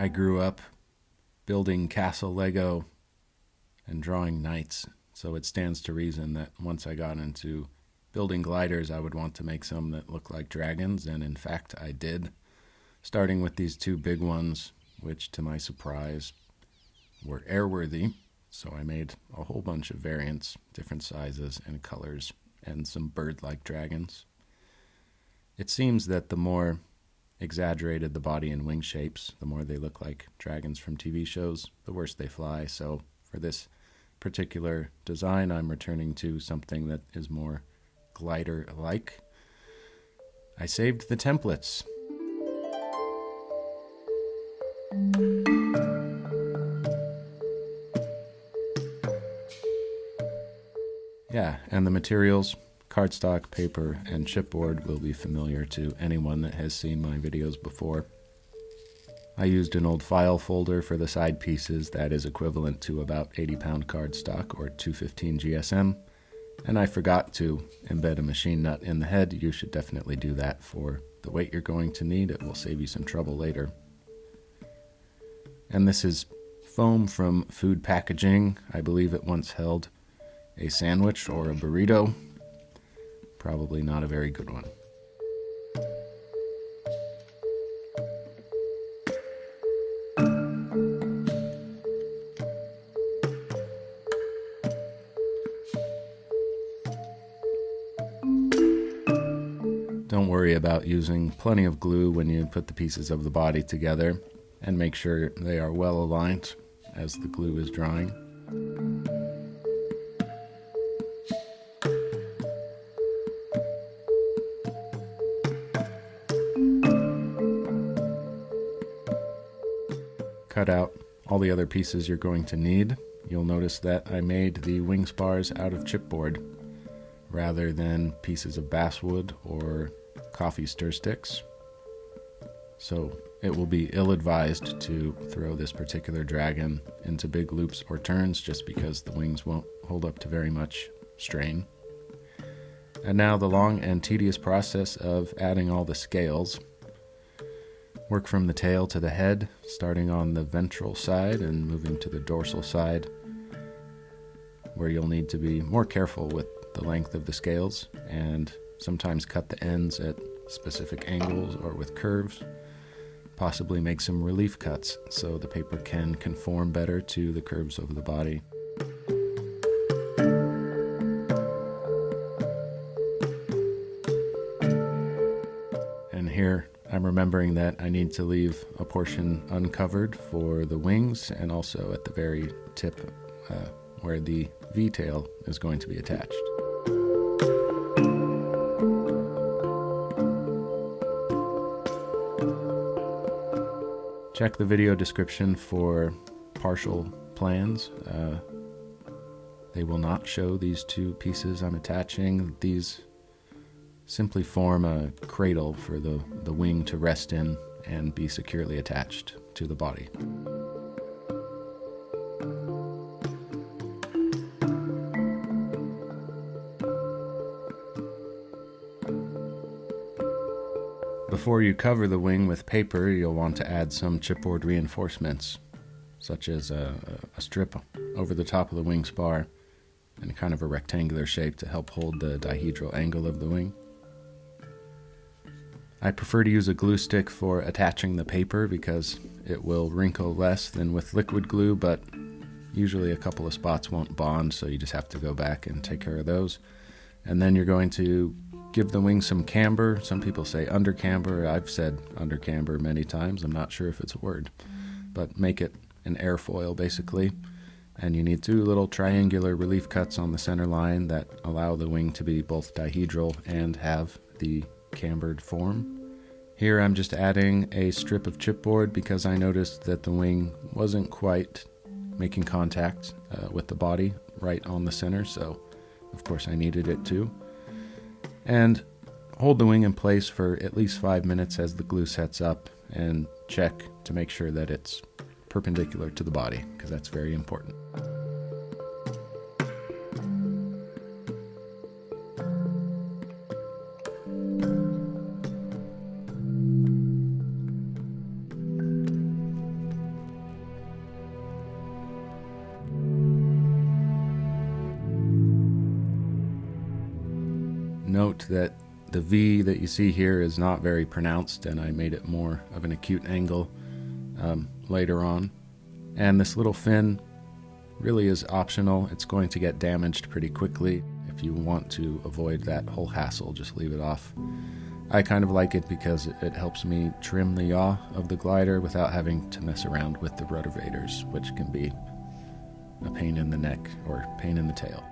I grew up building castle Lego and drawing knights, so it stands to reason that once I got into building gliders, I would want to make some that look like dragons, and in fact, I did. Starting with these two big ones, which to my surprise were airworthy, so I made a whole bunch of variants, different sizes and colors, and some bird like dragons. It seems that the more exaggerated the body and wing shapes, the more they look like dragons from TV shows, the worse they fly. So for this particular design, I'm returning to something that is more glider like. I saved the templates. Yeah, and the materials cardstock, paper, and chipboard will be familiar to anyone that has seen my videos before. I used an old file folder for the side pieces that is equivalent to about 80 pound cardstock or 215 GSM, and I forgot to embed a machine nut in the head. You should definitely do that for the weight you're going to need, it will save you some trouble later. And this is foam from food packaging. I believe it once held a sandwich or a burrito. Probably not a very good one. Don't worry about using plenty of glue when you put the pieces of the body together and make sure they are well aligned as the glue is drying. Cut out all the other pieces you're going to need. You'll notice that I made the wing spars out of chipboard rather than pieces of basswood or coffee stir sticks. So it will be ill advised to throw this particular dragon into big loops or turns just because the wings won't hold up to very much strain. And now the long and tedious process of adding all the scales. Work from the tail to the head, starting on the ventral side and moving to the dorsal side, where you'll need to be more careful with the length of the scales and sometimes cut the ends at specific angles or with curves. Possibly make some relief cuts so the paper can conform better to the curves of the body. And here I'm remembering that I need to leave a portion uncovered for the wings and also at the very tip uh, where the V tail is going to be attached. Check the video description for partial plans. Uh, they will not show these two pieces I'm attaching. These simply form a cradle for the, the wing to rest in and be securely attached to the body. Before you cover the wing with paper, you'll want to add some chipboard reinforcements, such as a, a strip over the top of the wing spar in kind of a rectangular shape to help hold the dihedral angle of the wing. I prefer to use a glue stick for attaching the paper because it will wrinkle less than with liquid glue, but usually a couple of spots won't bond, so you just have to go back and take care of those. And then you're going to give the wing some camber. Some people say under camber. I've said under camber many times. I'm not sure if it's a word, but make it an airfoil basically. And you need two little triangular relief cuts on the center line that allow the wing to be both dihedral and have the cambered form. Here I'm just adding a strip of chipboard because I noticed that the wing wasn't quite making contact uh, with the body right on the center, so of course I needed it too and hold the wing in place for at least five minutes as the glue sets up and check to make sure that it's perpendicular to the body because that's very important. Note that the V that you see here is not very pronounced, and I made it more of an acute angle um, later on. And this little fin really is optional. It's going to get damaged pretty quickly. If you want to avoid that whole hassle, just leave it off. I kind of like it because it helps me trim the yaw of the glider without having to mess around with the ruddervators, which can be a pain in the neck or pain in the tail.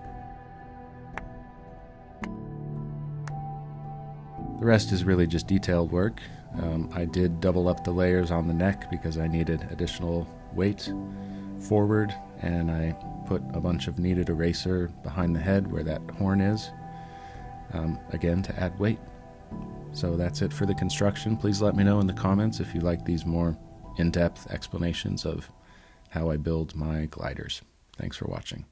The rest is really just detailed work. Um, I did double up the layers on the neck because I needed additional weight forward, and I put a bunch of kneaded eraser behind the head where that horn is, um, again to add weight. So that's it for the construction. Please let me know in the comments if you like these more in depth explanations of how I build my gliders. Thanks for watching.